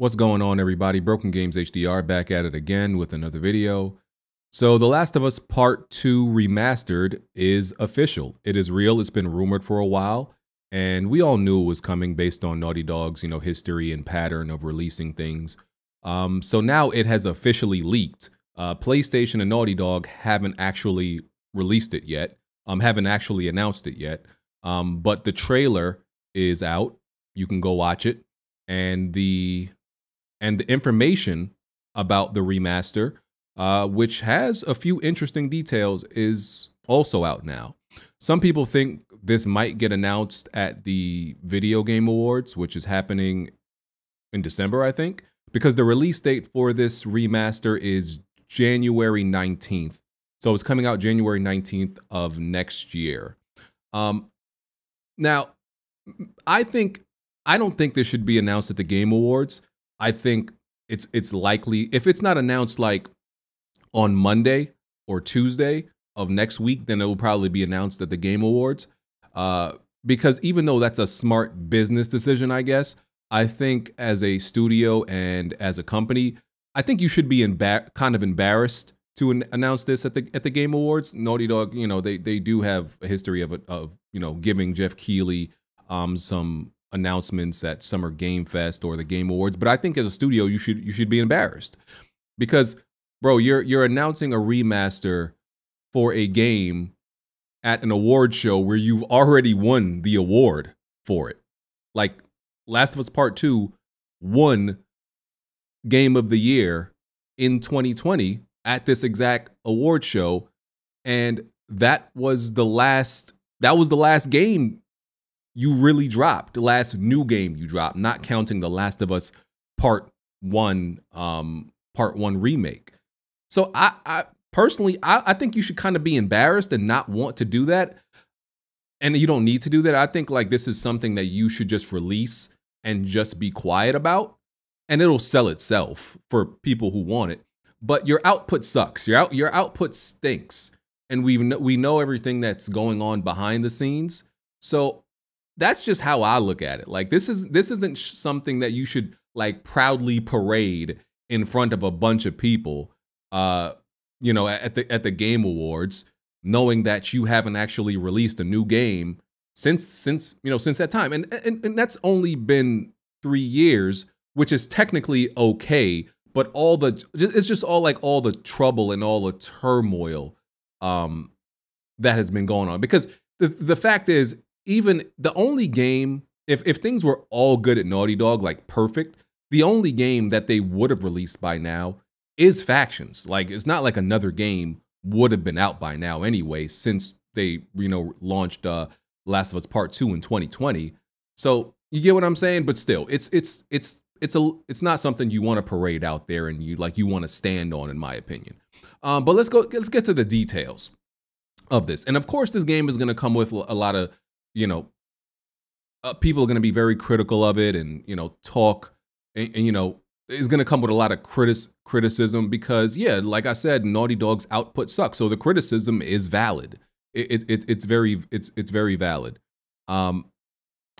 What's going on, everybody? BrokenGamezHDR back at it again with another video. So, The Last of Us Part 2 Remastered is official. It is real. It's been rumored for a while, and we all knew it was coming based on Naughty Dog's, you know, history and pattern of releasing things. Um, so now it has officially leaked. Uh, PlayStation and Naughty Dog haven't actually released it yet. Um, haven't actually announced it yet. Um, but the trailer is out. You can go watch it, and the and the information about the remaster, uh, which has a few interesting details, is also out now. Some people think this might get announced at the Video Game Awards, which is happening in December, I think, because the release date for this remaster is January 19th. So it's coming out January 19th of next year. Um, now, I think I don't think this should be announced at the Game Awards I think it's it's likely if it's not announced like on Monday or Tuesday of next week, then it will probably be announced at the Game Awards. Uh, because even though that's a smart business decision, I guess I think as a studio and as a company, I think you should be embar- kind of embarrassed to an- announce this at the at the Game Awards. Naughty Dog, you know, they they do have a history of of you know giving Geoff Keighley um, some announcements at Summer Game Fest or the Game Awards, but I think as a studio you should you should be embarrassed because bro, you're you're announcing a remaster for a game at an award show where you've already won the award for it. Like Last of Us Part 2 won game of the year in 2020 at this exact award show and that was the last that was the last game you really dropped the last new game you dropped, not counting The Last of Us Part One, um, Part One remake. So I, I personally, I, I think you should kind of be embarrassed and not want to do that. And you don't need to do that. I think like this is something that you should just release and just be quiet about, and it'll sell itself for people who want it. But your output sucks. Your out your output stinks, and we we know everything that's going on behind the scenes. So that's just how I look at it. Like this is this isn't something that you should like proudly parade in front of a bunch of people uh you know at the at the game awards knowing that you haven't actually released a new game since since you know since that time and and, and that's only been 3 years which is technically okay but all the it's just all like all the trouble and all the turmoil um that has been going on because the the fact is even the only game, if, if things were all good at Naughty Dog, like perfect, the only game that they would have released by now is Factions. Like, it's not like another game would have been out by now anyway, since they, you know, launched uh, Last of Us Part 2 in 2020. So you get what I'm saying? But still, it's it's it's it's a it's not something you want to parade out there and you like you want to stand on, in my opinion. Um, but let's go let's get to the details of this. And of course, this game is going to come with a lot of you know, uh, people are going to be very critical of it and, you know, talk and, and you know, is going to come with a lot of critis- criticism because, yeah, like I said, Naughty Dog's output sucks. So the criticism is valid. It, it, it's very it's it's very valid. Um,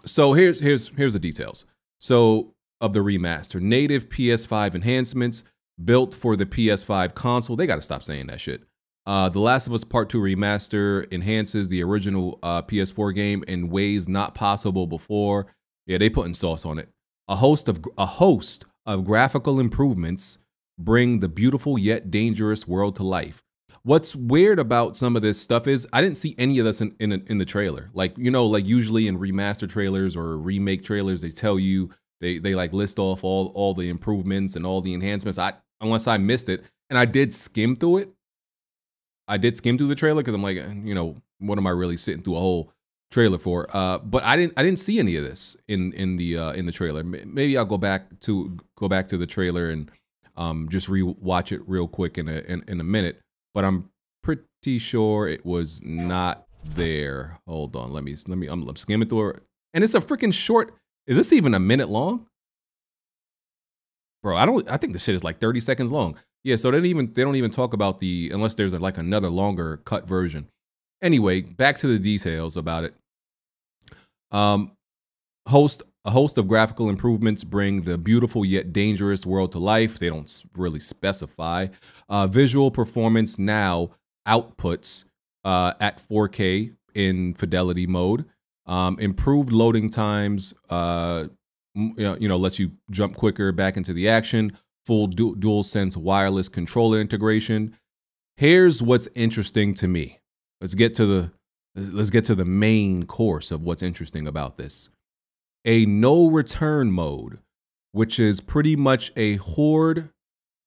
so here's here's here's the details. So of the remaster, native PS5 enhancements built for the PS5 console. They got to stop saying that shit. Uh, the Last of Us Part 2 remaster enhances the original uh, PS4 game in ways not possible before. Yeah, they putting sauce on it. A host of a host of graphical improvements bring the beautiful yet dangerous world to life. What's weird about some of this stuff is I didn't see any of this in, in, in the trailer. Like you know, like usually in remaster trailers or remake trailers, they tell you they they like list off all all the improvements and all the enhancements. I unless I missed it, and I did skim through it, I did skim through the trailer because I'm like, you know, what am I really sitting through a whole trailer for? Uh, but I didn't I didn't see any of this in in the uh, in the trailer. Maybe I'll go back to go back to the trailer and um, just rewatch it real quick in a in, in a minute. But I'm pretty sure it was not there. Hold on, let me let me I'm, I'm skimming through and it's a freaking short. Is this even a minute long? Bro, I don't. I think the shit is like 30 seconds long. Yeah, so they don't even they don't even talk about the unless there's a, like another longer cut version. Anyway, back to the details about it. Um, host A host of graphical improvements bring the beautiful yet dangerous world to life. They don't really specify. Uh, visual performance now outputs uh, at 4K in fidelity mode. Um, improved loading times, uh, you, know, you know, lets you jump quicker back into the action. Full du- wireless controller integration. Here's what's interesting to me. Let's get to the let's get to the main course of what's interesting about this. A no return mode, which is pretty much a horde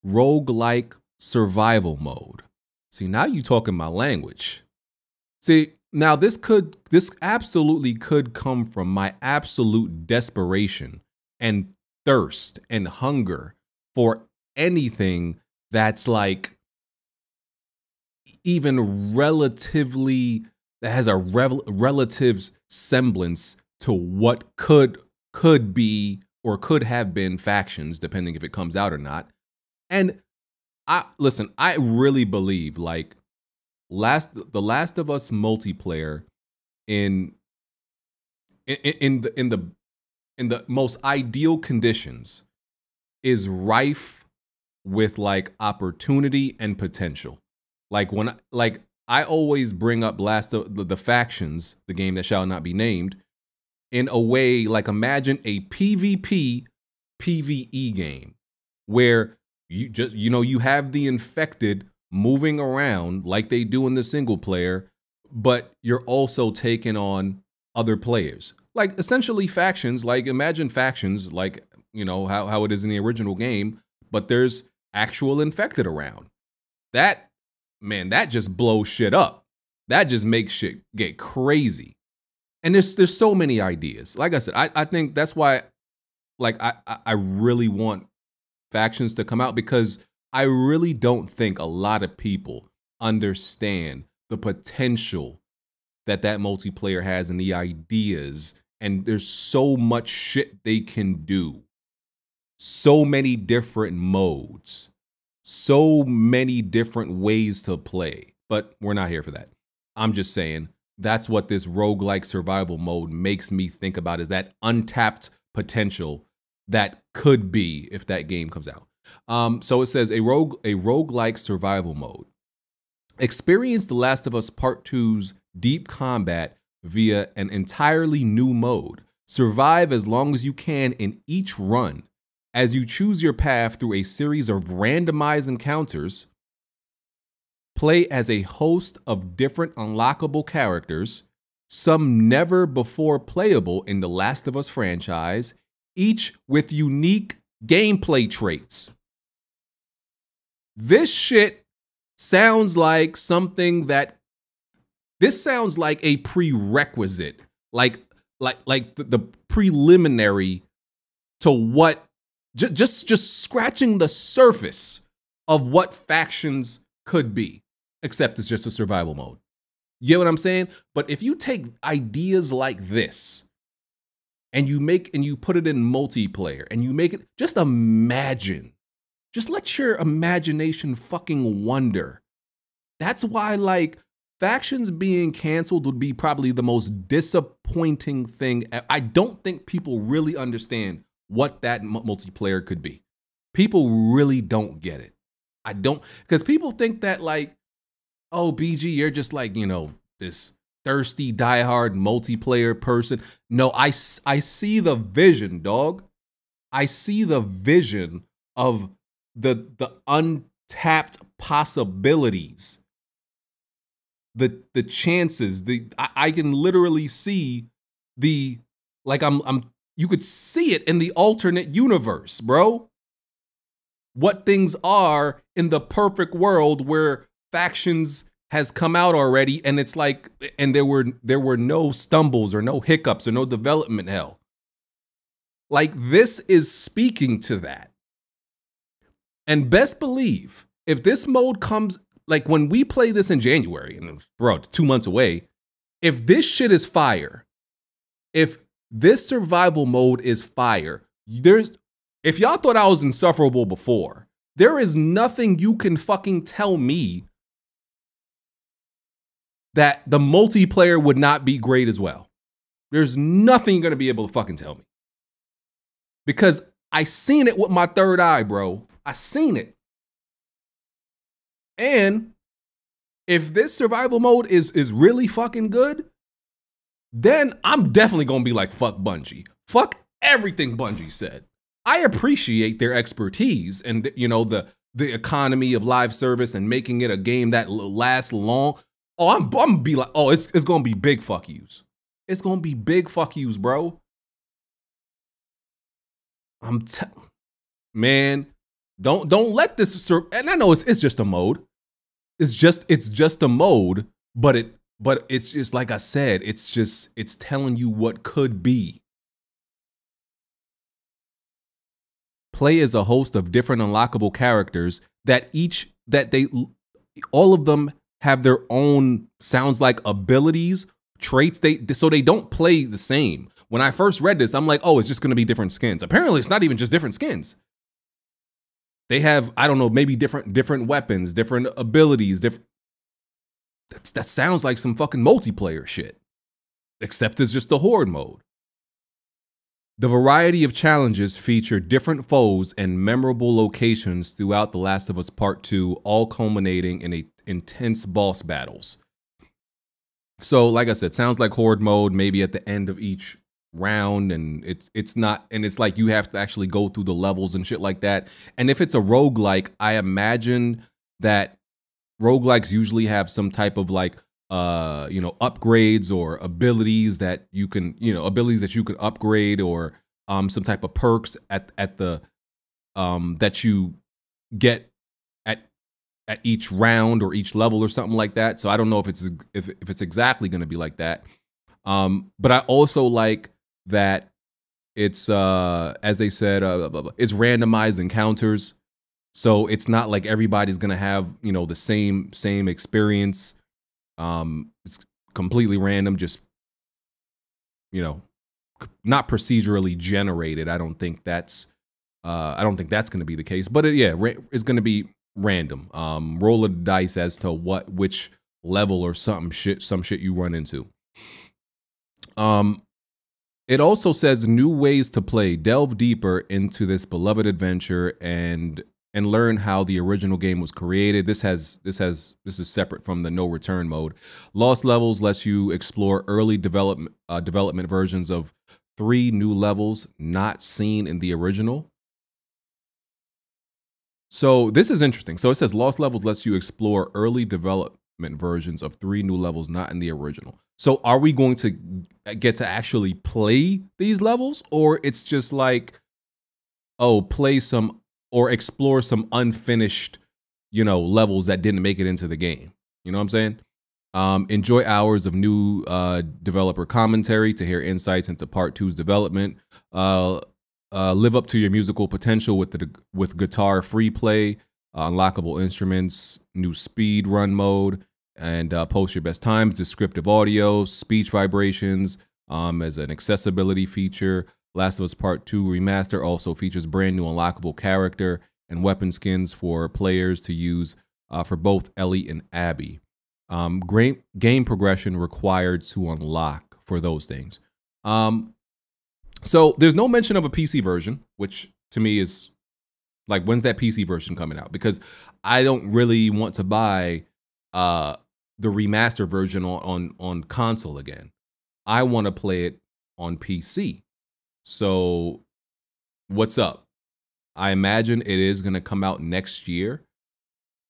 rogue-like survival mode. See, now you talking my language. See, now this could this absolutely could come from my absolute desperation and thirst and hunger for anything that's like even relatively that has a rel- relative semblance to what could could be or could have been factions depending if it comes out or not. And i listen i really believe like last the last of us multiplayer in in, in the in the in the most ideal conditions is rife with like opportunity and potential like when like I always bring up Last of the, the factions, the game that shall not be named, in a way like imagine a PvP PvE game where you just you know you have the infected moving around like they do in the single player, but you're also taking on other players. Like essentially factions, like imagine factions like, you know, how, how it is in the original game, but there's actual infected around. That man, that just blows shit up. That just makes shit get crazy. And there's there's so many ideas. Like I said, I, I think that's why like I, I really want factions to come out because I really don't think a lot of people understand the potential that that multiplayer has and the ideas and there's so much shit they can do so many different modes so many different ways to play, but we're not here for that. I'm just saying that's what this roguelike survival mode makes me think about is that untapped potential that could be if that game comes out. Um, so it says a rogue a roguelike survival mode. Experience The Last of Us Part 2's deep combat via an entirely new mode. Survive as long as you can in each run as you choose your path through a series of randomized encounters, play as a host of different unlockable characters, some never before playable in the Last of Us franchise, each with unique gameplay traits. This shit sounds like something that this sounds like a prerequisite, like like like the, the preliminary to what just, just, just scratching the surface of what factions could be, except it's just a survival mode. You get what I'm saying? But if you take ideas like this and you make and you put it in multiplayer and you make it, just imagine, just let your imagination fucking wonder. That's why, like, factions being canceled would be probably the most disappointing thing. I don't think people really understand what that multiplayer could be. People really don't get it. I don't, because people think that, like, oh, BG, you're just like, you know, this thirsty, diehard multiplayer person. No, I, I see the vision, dog. I see the vision of the the untapped possibilities the the chances the I, I, can literally see the like i'm i'm you could see it in the alternate universe, bro. What things are in the perfect world where factions has come out already and it's like and there were there were no stumbles or no hiccups or no development hell. Like this is speaking to that. And best believe if this mode comes like when we play this in January and bro, it's 2 months away, if this shit is fire, if this survival mode is fire. There's if y'all thought I was insufferable before, there is nothing you can fucking tell me that the multiplayer would not be great as well. There's nothing you're gonna be able to fucking tell me. because I seen it with my third eye, bro. I seen it. And if this survival mode is is really fucking good, then I'm definitely gonna be like fuck Bungie. Fuck everything Bungie said. I appreciate their expertise and you know the the economy of live service and making it a game that lasts long. Oh, I'm, I'm gonna be like, oh, it's it's gonna be big fuck yous. It's gonna be big fuck yous, bro. I'm t- man, don't don't let this serve. And I know it's it's just a mode. It's just it's just a mode, but it but it's just like I said, it's just it's telling you what could be. Play as a host of different unlockable characters that each that they all of them have their own sounds like abilities, traits they so they don't play the same. When I first read this, I'm like, "Oh, it's just going to be different skins." Apparently, it's not even just different skins. They have I don't know, maybe different different weapons, different abilities, different That's, that sounds like some fucking multiplayer shit. Except it's just the horde mode. The variety of challenges feature different foes and memorable locations throughout The Last of Us Part 2, all culminating in a intense boss battles. So, like I said, sounds like horde mode, maybe at the end of each round and it's it's not and it's like you have to actually go through the levels and shit like that. And if it's a roguelike, I imagine that roguelikes usually have some type of like uh, you know, upgrades or abilities that you can, you know, abilities that you could upgrade or um some type of perks at at the um that you get at at each round or each level or something like that. So I don't know if it's if if it's exactly going to be like that. Um but I also like that it's uh as they said uh, blah, blah, blah, it's randomized encounters. So it's not like everybody's going to have, you know, the same same experience um, it's completely random, just you know, not procedurally generated. I don't think that's uh, I don't think that's going to be the case. But it, yeah, it's going to be random. Um, roll a dice as to what which level or something shit some shit you run into. Um, it also says new ways to play. Delve deeper into this beloved adventure and and learn how the original game was created. This has this has this is separate from the no return mode. Lost Levels lets you explore early development uh, development versions of three new levels not seen in the original. So this is interesting. So it says Lost Levels lets you explore early development versions of three new levels not in the original. So are we going to get to actually play these levels or it's just like oh play some or explore some unfinished, you know, levels that didn't make it into the game. You know what I'm saying? Um, enjoy hours of new uh, developer commentary to hear insights into Part Two's development. Uh, uh, live up to your musical potential with the with guitar free play, uh, unlockable instruments, new speed run mode, and uh, post your best times. Descriptive audio, speech vibrations um, as an accessibility feature. Last of Us Part 2 Remaster also features brand new unlockable character and weapon skins for players to use uh, for both Ellie and Abby. Um, great game progression required to unlock for those things. Um, so there's no mention of a PC version, which to me is like, when's that PC version coming out? Because I don't really want to buy uh, the remaster version on, on, on console again. I want to play it on PC. So, what's up? I imagine it is going to come out next year,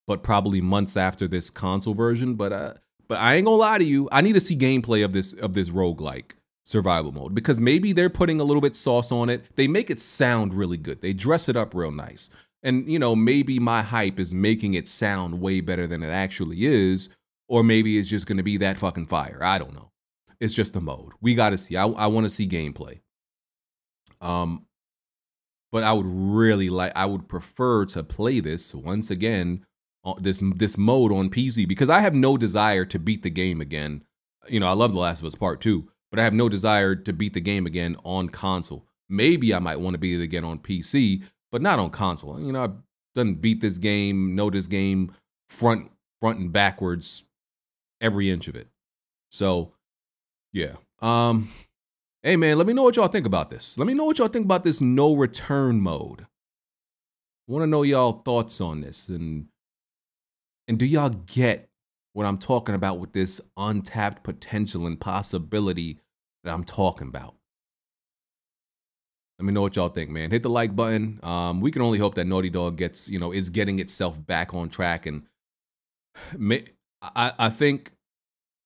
but probably months after this console version. But uh, but I ain't gonna lie to you. I need to see gameplay of this of this roguelike survival mode because maybe they're putting a little bit sauce on it. They make it sound really good. They dress it up real nice. And you know, maybe my hype is making it sound way better than it actually is, or maybe it's just gonna be that fucking fire. I don't know. It's just a mode. We gotta see. I, I wanna see gameplay. Um, but I would really like, I would prefer to play this once again, this this mode on PC because I have no desire to beat the game again. You know, I love The Last of Us Part Two, but I have no desire to beat the game again on console. Maybe I might want to beat it again on PC, but not on console. You know, I've done beat this game, know this game front front and backwards, every inch of it. So, yeah. Um, Hey man, let me know what y'all think about this. Let me know what y'all think about this no return mode. I want to know y'all thoughts on this and and do y'all get what I'm talking about with this untapped potential and possibility that I'm talking about? Let me know what y'all think, man. Hit the like button. Um, we can only hope that Naughty Dog gets, you know, is getting itself back on track. And I, I think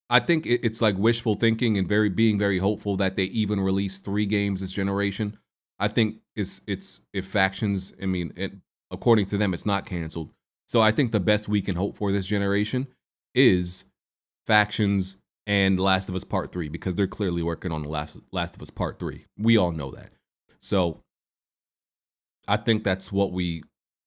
I think it's like wishful thinking and very being very hopeful that they even release three games this generation. I think it's it's if factions. I mean, it, according to them, it's not canceled. So I think the best we can hope for this generation is factions and Last of Us Part Three because they're clearly working on the Last Last of Us Part Three. We all know that. So I think that's what we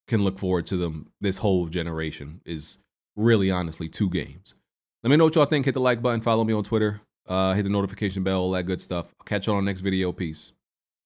can look forward to them this whole generation is really honestly two games. Let me know what y'all think. Hit the like button. Follow me on Twitter. Uh, hit the notification bell. All that good stuff. I'll catch y'all on the next video. Peace.